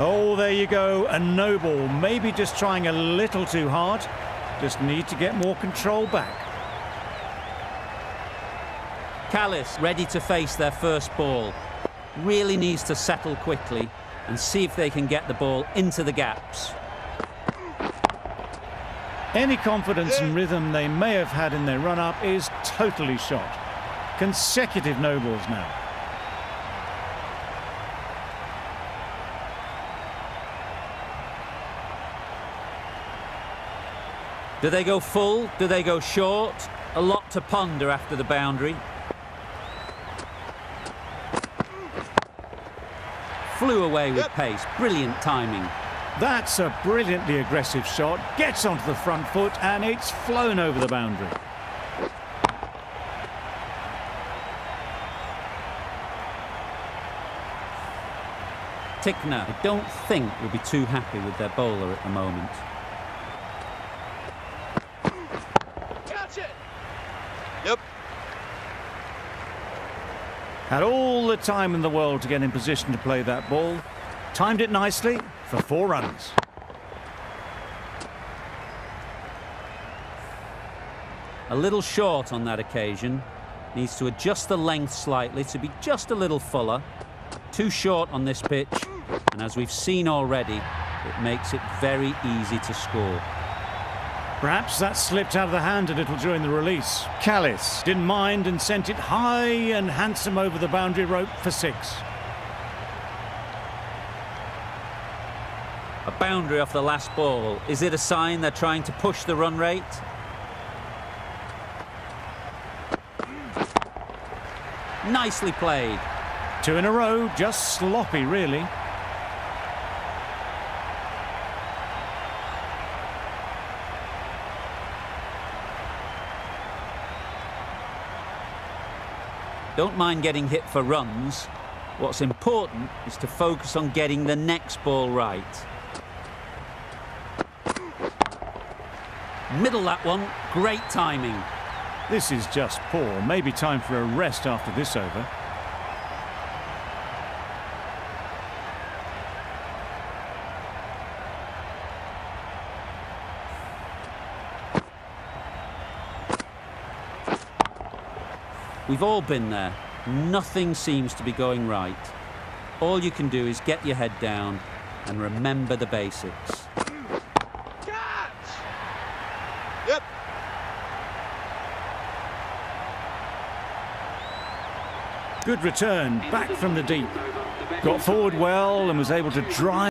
Oh, there you go, a no ball. Maybe just trying a little too hard. Just need to get more control back. Kallis ready to face their first ball. Really needs to settle quickly and see if they can get the ball into the gaps. Any confidence and rhythm they may have had in their run-up is totally shot. Consecutive no balls now. Do they go full? Do they go short? A lot to ponder after the boundary. Flew away with pace. Brilliant timing. That's a brilliantly aggressive shot. Gets onto the front foot and it's flown over the boundary. Tickner, I don't think, will be too happy with their bowler at the moment. Catch it! Yep. Had all the time in the world to get in position to play that ball. Timed it nicely for four runs. A little short on that occasion. Needs to adjust the length slightly to be just a little fuller. Too short on this pitch, and as we've seen already, it makes it very easy to score. Perhaps that slipped out of the hand a little during the release. Kallis didn't mind and sent it high and handsome over the boundary rope for six. A boundary off the last ball. Is it a sign they're trying to push the run rate? Nicely played. Two in a row, just sloppy, really. Don't mind getting hit for runs. What's important is to focus on getting the next ball right. Middle that one, great timing. This is just poor. Maybe time for a rest after this over. We've all been there. Nothing seems to be going right. All you can do is get your head down and remember the basics. Catch! Yep. Good return, back from the deep. Got forward well and was able to drive.